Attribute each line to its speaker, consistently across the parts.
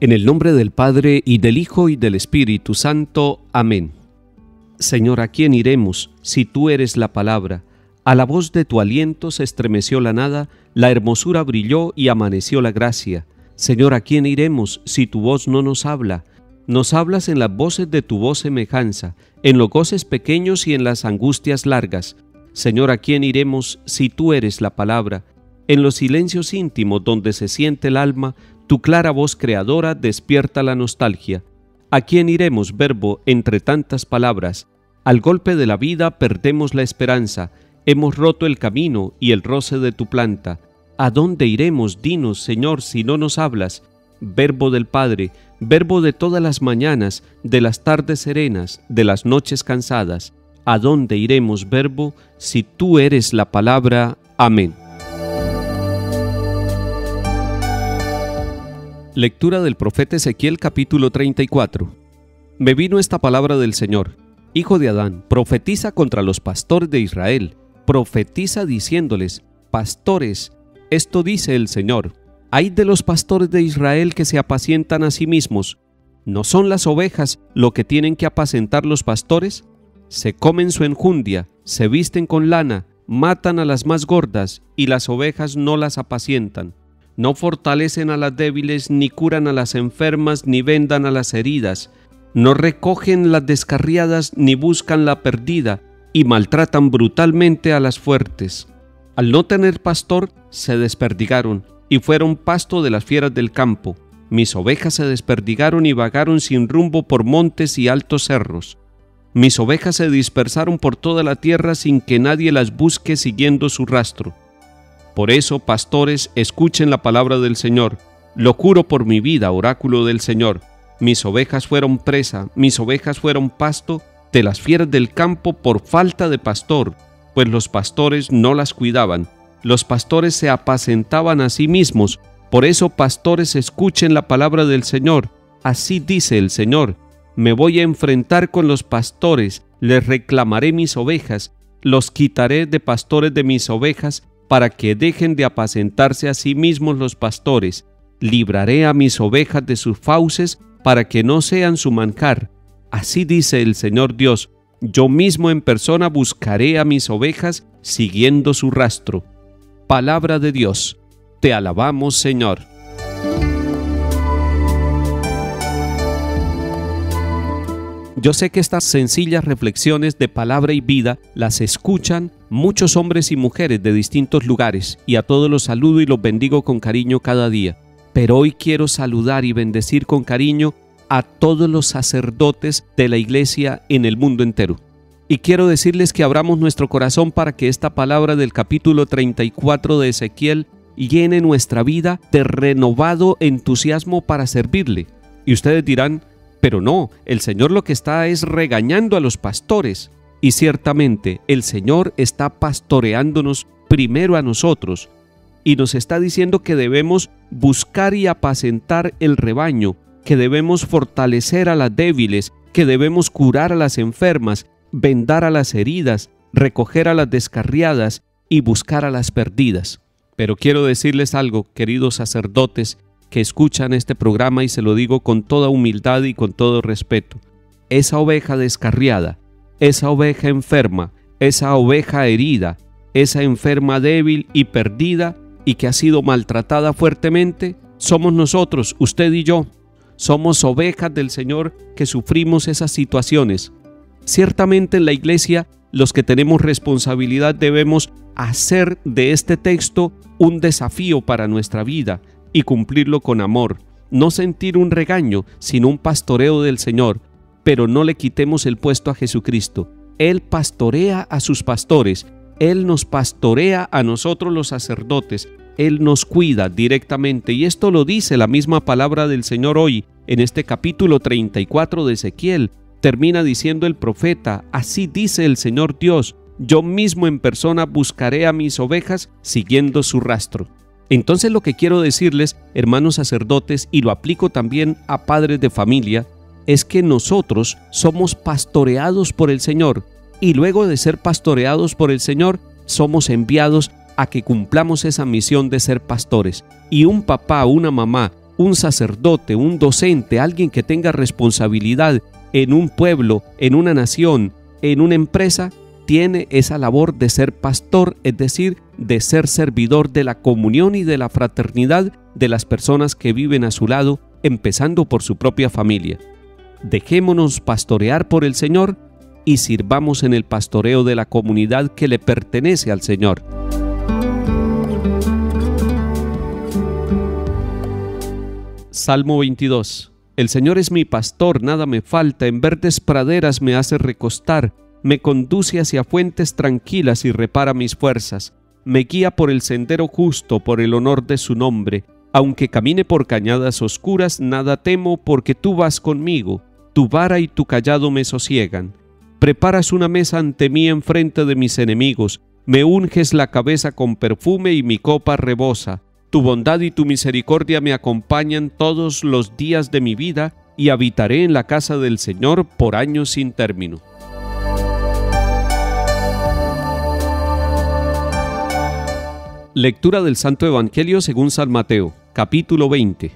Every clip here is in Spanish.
Speaker 1: En el nombre del Padre y del Hijo y del Espíritu Santo. Amén. Señor, ¿a quién iremos si tú eres la palabra? A la voz de tu aliento se estremeció la nada, la hermosura brilló y amaneció la gracia. Señor, ¿a quién iremos si tu voz no nos habla? Nos hablas en las voces de tu voz semejanza, en los goces pequeños y en las angustias largas. Señor, ¿a quién iremos si tú eres la palabra? En los silencios íntimos donde se siente el alma, tu clara voz creadora despierta la nostalgia. ¿A quién iremos, verbo, entre tantas palabras? Al golpe de la vida perdemos la esperanza, hemos roto el camino y el roce de tu planta. ¿A dónde iremos, dinos, Señor, si no nos hablas? Verbo del Padre, verbo de todas las mañanas, de las tardes serenas, de las noches cansadas. ¿A dónde iremos, verbo, si tú eres la palabra? Amén. Lectura del profeta Ezequiel capítulo 34. Me vino esta palabra del Señor. Hijo de Adán, profetiza contra los pastores de Israel. Profetiza diciéndoles, Pastores, esto dice el Señor. Hay de los pastores de Israel que se apacientan a sí mismos. ¿No son las ovejas lo que tienen que apacentar los pastores? Se comen su enjundia, se visten con lana, matan a las más gordas y las ovejas no las apacientan no fortalecen a las débiles, ni curan a las enfermas, ni vendan a las heridas, no recogen las descarriadas, ni buscan la perdida, y maltratan brutalmente a las fuertes. Al no tener pastor, se desperdigaron, y fueron pasto de las fieras del campo. Mis ovejas se desperdigaron y vagaron sin rumbo por montes y altos cerros. Mis ovejas se dispersaron por toda la tierra sin que nadie las busque siguiendo su rastro. Por eso, pastores, escuchen la palabra del Señor. Lo curo por mi vida, oráculo del Señor. Mis ovejas fueron presa, mis ovejas fueron pasto de las fieras del campo por falta de pastor, pues los pastores no las cuidaban. Los pastores se apacentaban a sí mismos. Por eso, pastores, escuchen la palabra del Señor. Así dice el Señor. Me voy a enfrentar con los pastores, les reclamaré mis ovejas, los quitaré de pastores de mis ovejas para que dejen de apacentarse a sí mismos los pastores. Libraré a mis ovejas de sus fauces para que no sean su manjar. Así dice el Señor Dios, yo mismo en persona buscaré a mis ovejas siguiendo su rastro. Palabra de Dios. Te alabamos, Señor. Yo sé que estas sencillas reflexiones de palabra y vida las escuchan muchos hombres y mujeres de distintos lugares y a todos los saludo y los bendigo con cariño cada día. Pero hoy quiero saludar y bendecir con cariño a todos los sacerdotes de la iglesia en el mundo entero. Y quiero decirles que abramos nuestro corazón para que esta palabra del capítulo 34 de Ezequiel llene nuestra vida de renovado entusiasmo para servirle. Y ustedes dirán, pero no, el Señor lo que está es regañando a los pastores. Y ciertamente el Señor está pastoreándonos primero a nosotros y nos está diciendo que debemos buscar y apacentar el rebaño, que debemos fortalecer a las débiles, que debemos curar a las enfermas, vendar a las heridas, recoger a las descarriadas y buscar a las perdidas. Pero quiero decirles algo, queridos sacerdotes, que escuchan este programa y se lo digo con toda humildad y con todo respeto. Esa oveja descarriada, esa oveja enferma, esa oveja herida, esa enferma débil y perdida y que ha sido maltratada fuertemente, somos nosotros, usted y yo. Somos ovejas del Señor que sufrimos esas situaciones. Ciertamente en la iglesia los que tenemos responsabilidad debemos hacer de este texto un desafío para nuestra vida, y cumplirlo con amor, no sentir un regaño, sino un pastoreo del Señor, pero no le quitemos el puesto a Jesucristo. Él pastorea a sus pastores, Él nos pastorea a nosotros los sacerdotes, Él nos cuida directamente y esto lo dice la misma palabra del Señor hoy en este capítulo 34 de Ezequiel. Termina diciendo el profeta, así dice el Señor Dios, yo mismo en persona buscaré a mis ovejas siguiendo su rastro. Entonces lo que quiero decirles, hermanos sacerdotes, y lo aplico también a padres de familia, es que nosotros somos pastoreados por el Señor y luego de ser pastoreados por el Señor, somos enviados a que cumplamos esa misión de ser pastores. Y un papá una mamá un sacerdote, un docente, alguien que tenga responsabilidad en un pueblo, en una nación, en una empresa, tiene esa labor de ser pastor, es decir, de ser servidor de la comunión y de la fraternidad de las personas que viven a su lado, empezando por su propia familia. Dejémonos pastorear por el Señor y sirvamos en el pastoreo de la comunidad que le pertenece al Señor. Salmo 22 El Señor es mi pastor, nada me falta, en verdes praderas me hace recostar me conduce hacia fuentes tranquilas y repara mis fuerzas, me guía por el sendero justo por el honor de su nombre. Aunque camine por cañadas oscuras, nada temo porque tú vas conmigo, tu vara y tu callado me sosiegan. Preparas una mesa ante mí en frente de mis enemigos, me unges la cabeza con perfume y mi copa rebosa. Tu bondad y tu misericordia me acompañan todos los días de mi vida y habitaré en la casa del Señor por años sin término. Lectura del Santo Evangelio según San Mateo, capítulo 20.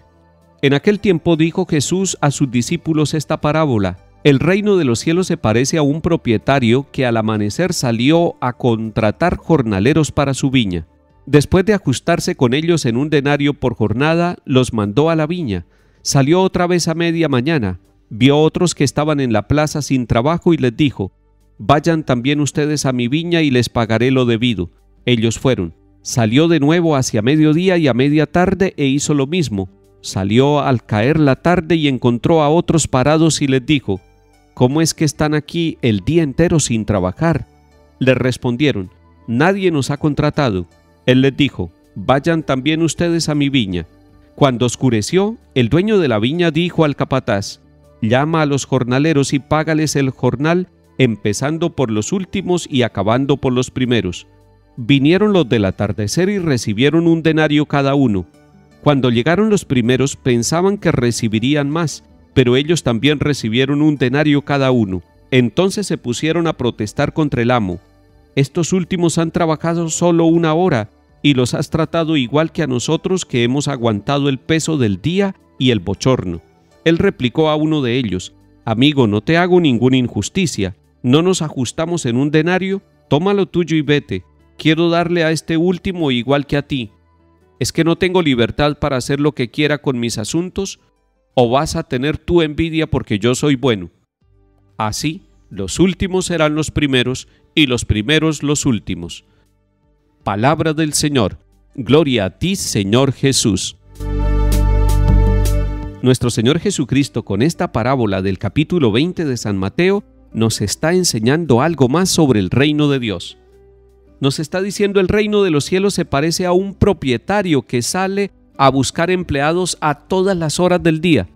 Speaker 1: En aquel tiempo dijo Jesús a sus discípulos esta parábola. El reino de los cielos se parece a un propietario que al amanecer salió a contratar jornaleros para su viña. Después de ajustarse con ellos en un denario por jornada, los mandó a la viña. Salió otra vez a media mañana, vio otros que estaban en la plaza sin trabajo y les dijo, Vayan también ustedes a mi viña y les pagaré lo debido. Ellos fueron. Salió de nuevo hacia mediodía y a media tarde e hizo lo mismo. Salió al caer la tarde y encontró a otros parados y les dijo, ¿Cómo es que están aquí el día entero sin trabajar? Le respondieron, Nadie nos ha contratado. Él les dijo, Vayan también ustedes a mi viña. Cuando oscureció, el dueño de la viña dijo al capataz, Llama a los jornaleros y págales el jornal, empezando por los últimos y acabando por los primeros Vinieron los del atardecer y recibieron un denario cada uno. Cuando llegaron los primeros pensaban que recibirían más, pero ellos también recibieron un denario cada uno. Entonces se pusieron a protestar contra el amo. Estos últimos han trabajado solo una hora y los has tratado igual que a nosotros que hemos aguantado el peso del día y el bochorno. Él replicó a uno de ellos, Amigo, no te hago ninguna injusticia. ¿No nos ajustamos en un denario? Toma lo tuyo y vete quiero darle a este último igual que a ti. ¿Es que no tengo libertad para hacer lo que quiera con mis asuntos? ¿O vas a tener tu envidia porque yo soy bueno? Así, los últimos serán los primeros y los primeros los últimos. Palabra del Señor. Gloria a ti, Señor Jesús. Nuestro Señor Jesucristo con esta parábola del capítulo 20 de San Mateo nos está enseñando algo más sobre el reino de Dios nos está diciendo el reino de los cielos se parece a un propietario que sale a buscar empleados a todas las horas del día.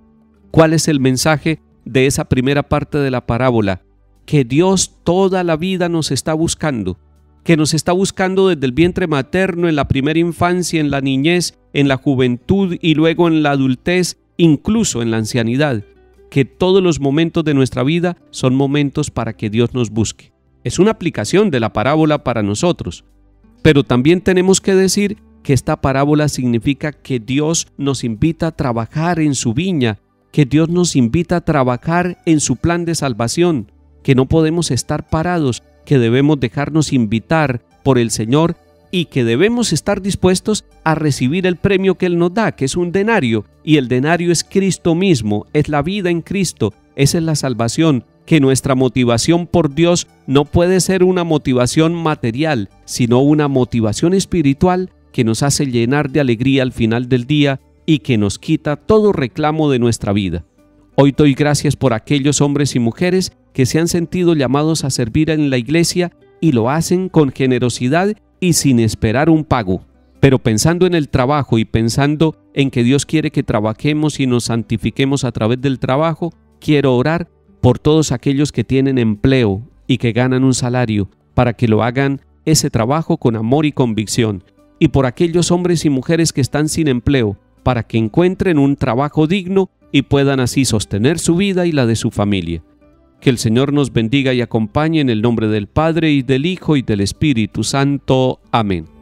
Speaker 1: ¿Cuál es el mensaje de esa primera parte de la parábola? Que Dios toda la vida nos está buscando, que nos está buscando desde el vientre materno, en la primera infancia, en la niñez, en la juventud y luego en la adultez, incluso en la ancianidad, que todos los momentos de nuestra vida son momentos para que Dios nos busque. Es una aplicación de la parábola para nosotros. Pero también tenemos que decir que esta parábola significa que Dios nos invita a trabajar en su viña, que Dios nos invita a trabajar en su plan de salvación, que no podemos estar parados, que debemos dejarnos invitar por el Señor y que debemos estar dispuestos a recibir el premio que Él nos da, que es un denario, y el denario es Cristo mismo, es la vida en Cristo, esa es la salvación, que nuestra motivación por Dios no puede ser una motivación material, sino una motivación espiritual que nos hace llenar de alegría al final del día y que nos quita todo reclamo de nuestra vida. Hoy doy gracias por aquellos hombres y mujeres que se han sentido llamados a servir en la iglesia y lo hacen con generosidad y sin esperar un pago. Pero pensando en el trabajo y pensando en que Dios quiere que trabajemos y nos santifiquemos a través del trabajo, quiero orar por todos aquellos que tienen empleo y que ganan un salario, para que lo hagan ese trabajo con amor y convicción, y por aquellos hombres y mujeres que están sin empleo, para que encuentren un trabajo digno y puedan así sostener su vida y la de su familia. Que el Señor nos bendiga y acompañe en el nombre del Padre y del Hijo y del Espíritu Santo. Amén.